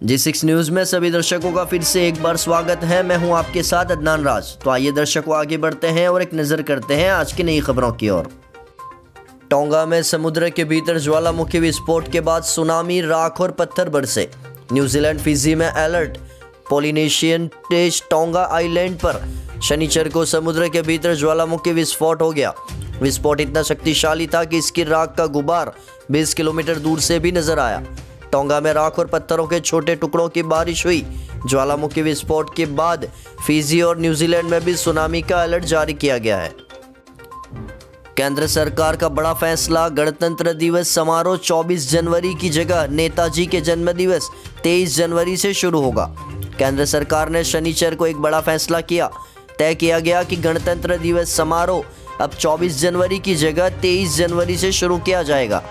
जी six news में सभी दर्शकों का फिर से एक बार स्वागत है। मैं हूँ आपके साथ अदनान राज। तो आइए दर्शकों आगे बढ़ते हैं और एक नज़र करते हैं आज की नई खबरों की ओर। टोंगा में समुद्र के भीतर ज्वालामुखी विस्फोट के बाद सुनामी, राख और पत्थर बरसे। न्यूजीलैंड, फिजी में अलर्ट। पोलिनेशियन टेज टोंगा आइलैंड पर। शनिचर को समुद्र के भीतर ज्वालामुखी विस्फोट हो गया। विस्फोट इतना शक्तिशाली था कि इसकी राख का गुबार 20 किलोमीटर दूर से भी नज़र आया। टोंगा में राख और पत्थरों के छोटे टुकड़ों की बारिश हुई। ज्वालामुखी विस्फोट के बाद फिजी और न्यूजीलैंड में भी सुनामी का अलर्ट जारी किया गया है। केंद्र सरकार का बड़ा फैसला, गणतंत्र दिवस समारोह 24 जनवरी की जगह, नेताजी के जन्म दिवस 23 जनवरी से शुरू होगा। केंद्र सरकार ने शनिचर को एक बड़ा फैसला किया। तय किया गया कि गणतंत्र दिवस समारोह अब 24 जनवरी की जगह 23 जनवरी से शुरू किया जाएगा।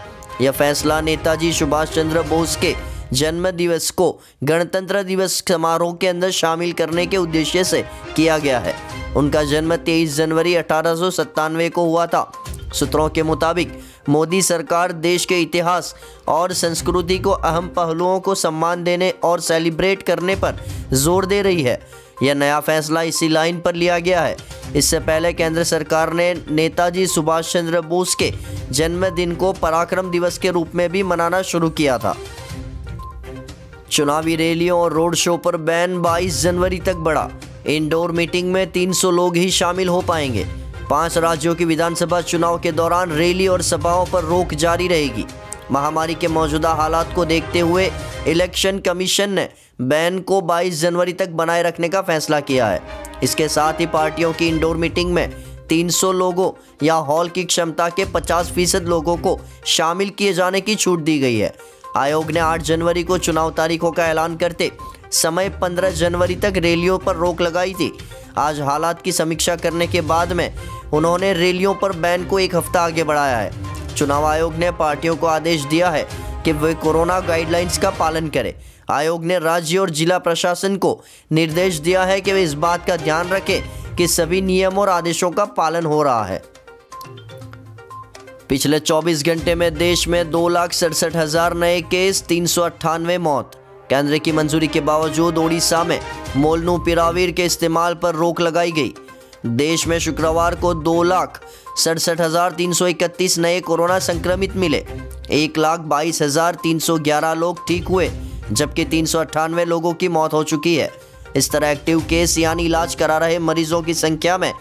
यह फैसला नेताजी सुभाष चंद्र बोस के जन्म दिवस को गणतंत्र दिवस समारोह के अंदर शामिल करने के उद्देश्य से किया गया है। उनका जन्म 23 जनवरी अठारह को हुआ था। सूत्रों के मुताबिक, मोदी सरकार देश के इतिहास और संस्कृति को अहम पहलुओं को सम्मान देने और सेलिब्रेट करने पर ज़ोर दे रही है। यह नया फैसला इसी लाइन पर लिया गया है इससे पहले केंद्र सरकार ने नेताजी सुभाष चंद्र बोस के जन्मदिन को पराक्रम दिवस के रूप में भी मनाना शुरू किया था। चुनावी रैलियों और रोड शो पर बैन 22 जनवरी तक बढ़ा। इंडोर मीटिंग में 300 लोग ही शामिल हो पाएँगे। पाँच राज्यों की विधानसभा चुनाव के दौरान रैली और सभाओं पर रोक जारी रहेगी। महामारी के मौजूदा हालात को देखते हुए इलेक्शन कमीशन ने बैन को 22 जनवरी तक बनाए रखने का फैसला किया है। इसके साथ ही पार्टियों की इंडोर मीटिंग में 300 लोगों या हॉल की क्षमता के 50 फ़ीसद लोगों को शामिल किए जाने की छूट दी गई है। आयोग ने 8 जनवरी को चुनाव तारीखों का ऐलान करते समय 15 जनवरी तक रैलियों पर रोक लगाई थी। आज हालात की समीक्षा करने के बाद में उन्होंने रैलियों पर बैन को एक हफ़्ता आगे बढ़ाया है। चुनाव आयोग ने पार्टियों को आदेश दिया है कि वे कोरोना गाइडलाइंस का पालन करें। आयोग ने राज्य और जिला प्रशासन को निर्देश दिया है कि वे इस बात का ध्यान रखें कि सभी नियम और आदेशों का पालन हो रहा है। पिछले 24 घंटे में देश में दो लाख सड़सठ हज़ार नए केस, तीन सौ अट्ठानवे मौत। केंद्र की मंजूरी के बावजूद ओडिशा में मोलनू पिरावीर के इस्तेमाल पर रोक लगाई गई। देश में शुक्रवार को दो लाख सड़सठ हज़ार तीन सौ इकतीस नए कोरोना संक्रमित मिले। एक लाख बाईस हज़ार तीन सौ ग्यारह लोग ठीक हुए। जबकि तीन सौ अट्ठानवे लोगों की मौत हो चुकी है। इस तरह एक्टिव केस यानी इलाज करा रहे मरीजों की संख्या में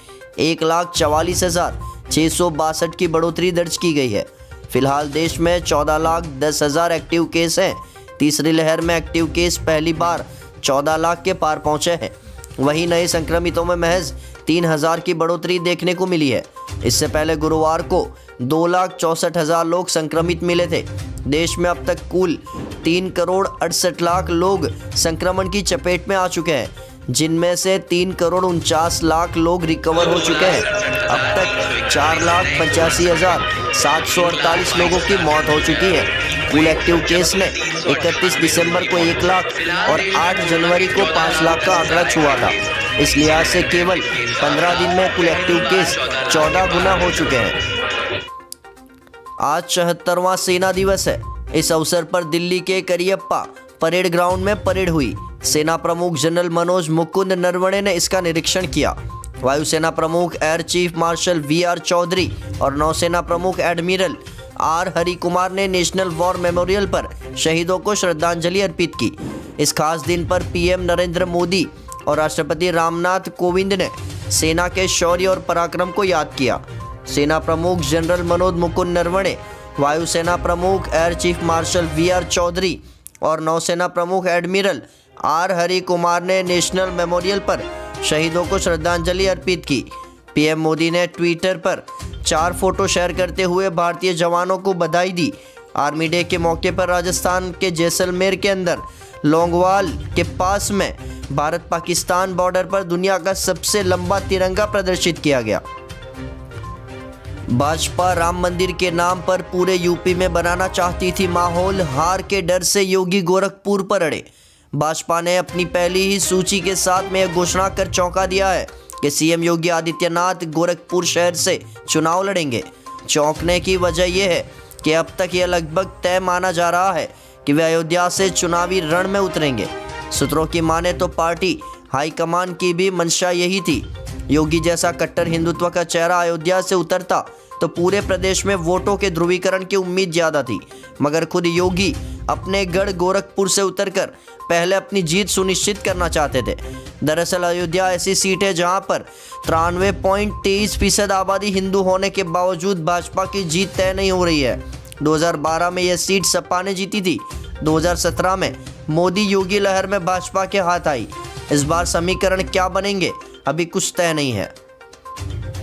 एक लाख चवालीस हज़ार छः सौ बासठ की बढ़ोतरी दर्ज की गई है। फ़िलहाल देश में चौदह लाख दस हज़ार एक्टिव केस हैं। तीसरी लहर में एक्टिव केस पहली बार चौदह लाख के पार पहुँचे हैं। वहीं नए संक्रमितों में महज तीन हज़ार की बढ़ोतरी देखने को मिली है। इससे पहले गुरुवार को दो लाख चौसठ हज़ार लोग संक्रमित मिले थे। देश में अब तक कुल तीन करोड़ अड़सठ लाख लोग संक्रमण की चपेट में आ चुके हैं, जिनमें से तीन करोड़ उनचास लाख लोग रिकवर हो चुके हैं। अब तक चार लाख पचासी हज़ार सात सौ अड़तालीस लोगों की मौत हो चुकी है। कुल एक्टिव केस में 31 दिसंबर को एक लाख और 8 जनवरी को पाँच लाख का आंकड़ा छुआ था। इस लिहाज से केवल 15 दिन में कुल एक्टिव केस 14 गुना हो चुके हैं। आज चौहत्तरवा सेना दिवस है। इस अवसर पर दिल्ली के करियप्पा परेड ग्राउंड में परेड हुई। सेना प्रमुख जनरल मनोज मुकुंद नरवणे ने इसका निरीक्षण किया। वायुसेना प्रमुख air chief marshal V R Chaudhari और नौसेना प्रमुख एडमिरल आर हरि कुमार ने नेशनल वॉर मेमोरियल पर शहीदों को श्रद्धांजलि अर्पित की। इस खास दिन पर पीएम नरेंद्र मोदी और राष्ट्रपति रामनाथ कोविंद ने सेना के शौर्य और पराक्रम को याद किया। सेना प्रमुख जनरल मनोज मुकुंद नरवणे वायुसेना प्रमुख air chief marshal V R Chaudhari और नौसेना प्रमुख एडमिरल आर हरि कुमार ने नेशनल मेमोरियल पर शहीदों को श्रद्धांजलि अर्पित की। पीएम मोदी ने ट्विटर पर चार फ़ोटो शेयर करते हुए भारतीय जवानों को बधाई दी। आर्मी डे के मौके पर राजस्थान के जैसलमेर के अंदर लोंगवाल के पास में भारत पाकिस्तान बॉर्डर पर दुनिया का सबसे लंबा तिरंगा प्रदर्शित किया गया। भाजपा राम मंदिर के नाम पर पूरे यूपी में बनाना चाहती थी माहौल, हार के डर से योगी गोरखपुर पर अड़े। भाजपा ने अपनी पहली ही सूची के साथ में यह घोषणा कर चौंका दिया है कि सीएम योगी आदित्यनाथ गोरखपुर शहर से चुनाव लड़ेंगे। चौंकने की वजह यह है कि अब तक यह लगभग तय माना जा रहा है कि वे अयोध्या से चुनावी रण में उतरेंगे। सूत्रों की माने तो पार्टी हाईकमान की भी मंशा यही थी योगी जैसा कट्टर हिंदुत्व का चेहरा अयोध्या से उतरता तो पूरे प्रदेश में वोटों के ध्रुवीकरण की उम्मीद ज़्यादा थी। मगर खुद योगी अपने गढ़ गोरखपुर से उतरकर पहले अपनी जीत सुनिश्चित करना चाहते थे। दरअसल अयोध्या ऐसी सीट है जहाँ पर तिरानवे पॉइंट तेईस फ़ीसद आबादी हिंदू होने के बावजूद भाजपा की जीत तय नहीं हो रही है। 2012 में यह सीट सपा ने जीती थी। 2017 में मोदी योगी लहर में भाजपा के हाथ आई। इस बार समीकरण क्या बनेंगे? अभी कुछ तय नहीं है।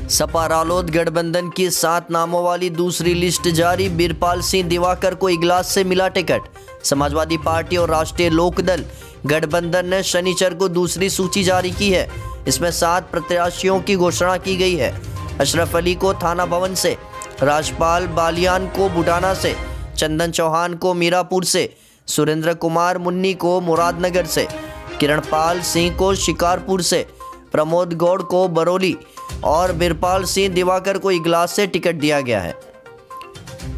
सपा रालोद गठबंधन की सात नामों वाली दूसरी लिस्ट जारी। बीरपाल सिंह दिवाकर को इगलास से मिला टिकट। समाजवादी पार्टी और राष्ट्रीय लोकदल गठबंधन ने शनिचर को दूसरी सूची जारी की है। इसमें सात प्रत्याशियों की घोषणा की गई है। अशरफ अली को थाना भवन से, राजपाल बालियान को बुटाना से, चंदन चौहान को मीरापुर से, सुरेंद्र कुमार मुन्नी को मुरादनगर से, किरणपाल सिंह को शिकारपुर से प्रमोद गौड़ को बरौली और बिरपाल सिंह दिवाकर को इगलास से टिकट दिया गया है।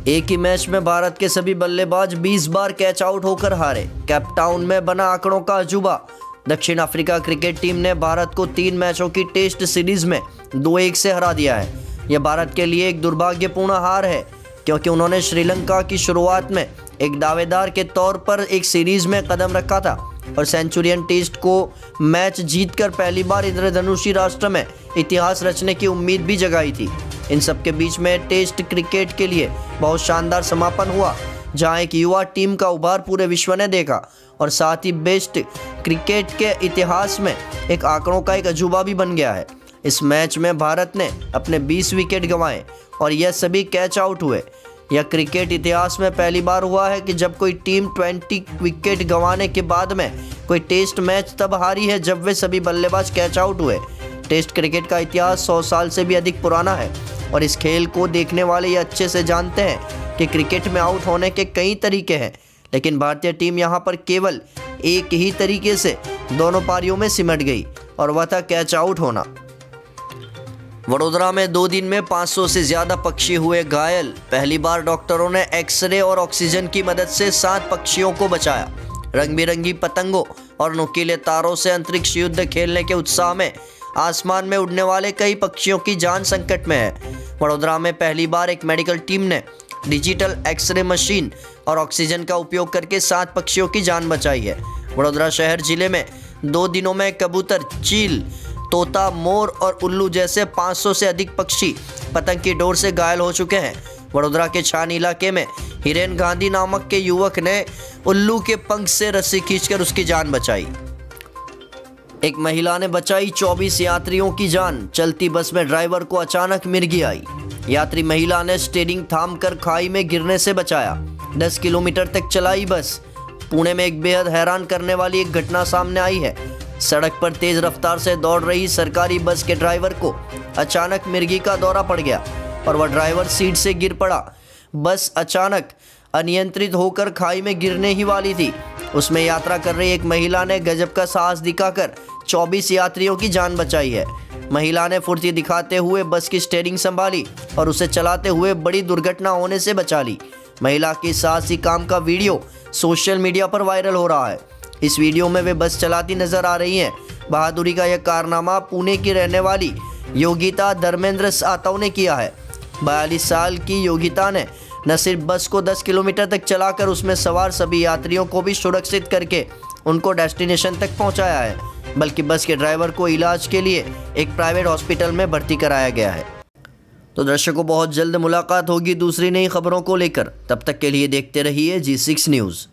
एक ही मैच में भारत के सभी बल्लेबाज 20 बार कैच आउट होकर हारे। कैपटाउन में बना आंकड़ों का अजूबा। दक्षिण अफ्रीका क्रिकेट टीम ने भारत को तीन मैचों की टेस्ट सीरीज़ में दो एक से हरा दिया है। यह भारत के लिए एक दुर्भाग्यपूर्ण हार है, क्योंकि उन्होंने श्रीलंका की शुरुआत में एक दावेदार के तौर पर एक सीरीज़ में कदम रखा था। और सेंचुरियन टेस्ट को मैच जीतकर पहली बार इंद्रधनुषी राष्ट्र में इतिहास रचने की उम्मीद भी जगाई थी। इन सब के बीच में टेस्ट क्रिकेट के लिए बहुत शानदार समापन हुआ, जहाँ एक युवा टीम का उभार पूरे विश्व ने देखा और साथ ही बेस्ट क्रिकेट के इतिहास में एक आंकड़ों का एक अजूबा भी बन गया है। इस मैच में भारत ने अपने 20 विकेट गंवाए और यह सभी कैच आउट हुए। यह क्रिकेट इतिहास में पहली बार हुआ है कि जब कोई टीम 20 विकेट गंवाने के बाद में कोई टेस्ट मैच तब हारी है जब वे सभी बल्लेबाज कैच आउट हुए। टेस्ट क्रिकेट का इतिहास 100 साल से भी अधिक पुराना है और इस खेल को देखने वाले ये अच्छे से जानते हैं कि क्रिकेट में आउट होने के कई तरीके हैं, लेकिन भारतीय टीम यहाँ पर केवल एक ही तरीके से दोनों पारियों में सिमट गई और वह था कैच आउट होना। वडोदरा में दो दिन में 500 से ज़्यादा पक्षी हुए घायल। पहली बार डॉक्टरों ने एक्सरे और ऑक्सीजन की मदद से सात पक्षियों को बचाया। रंग बिरंगी पतंगों और नुकीले तारों से अंतरिक्ष युद्ध खेलने के उत्साह में आसमान में उड़ने वाले कई पक्षियों की जान संकट में है। वडोदरा में पहली बार एक मेडिकल टीम ने डिजिटल एक्सरे मशीन और ऑक्सीजन का उपयोग करके सात पक्षियों की जान बचाई है। वडोदरा शहर ज़िले में दो दिनों में कबूतर, चील तोता, मोर और उल्लू जैसे 500 से अधिक पक्षी पतंग की डोर से घायल हो चुके हैं। वडोदरा के छान इलाके में हिरेन गांधी नामक के युवक ने उल्लू के पंख से रस्सी खींचकर उसकी जान बचाई। एक महिला ने बचाई 24 यात्रियों की जान। चलती बस में ड्राइवर को अचानक मिर्गी आई। यात्री महिला ने स्टेरिंग थाम कर खाई में गिरने से बचाया। 10 किलोमीटर तक चलाई बस। पुणे में एक बेहद हैरान करने वाली एक घटना सामने आई है। सड़क पर तेज रफ्तार से दौड़ रही सरकारी बस के ड्राइवर को अचानक मिर्गी का दौरा पड़ गया और वह ड्राइवर सीट से गिर पड़ा। बस अचानक अनियंत्रित होकर खाई में गिरने ही वाली थी। उसमें यात्रा कर रही एक महिला ने गजब का साहस दिखाकर 24 यात्रियों की जान बचाई है। महिला ने फुर्ती दिखाते हुए बस की स्टेयरिंग संभाली और उसे चलाते हुए बड़ी दुर्घटना होने से बचा ली। महिला की साहसी काम का वीडियो सोशल मीडिया पर वायरल हो रहा है। इस वीडियो में वे बस चलाती नज़र आ रही हैं। बहादुरी का यह कारनामा पुणे की रहने वाली योगिता धर्मेंद्र सातव ने किया है। बयालीस साल की योगिता ने न सिर्फ़ बस को 10 किलोमीटर तक चलाकर उसमें सवार सभी यात्रियों को भी सुरक्षित करके उनको डेस्टिनेशन तक पहुँचाया है, बल्कि बस के ड्राइवर को इलाज के लिए एक प्राइवेट हॉस्पिटल में भर्ती कराया गया है। तो दर्शकों, बहुत जल्द मुलाकात होगी दूसरी नई खबरों को लेकर। तब तक के लिए देखते रहिए जी सिक्स न्यूज़।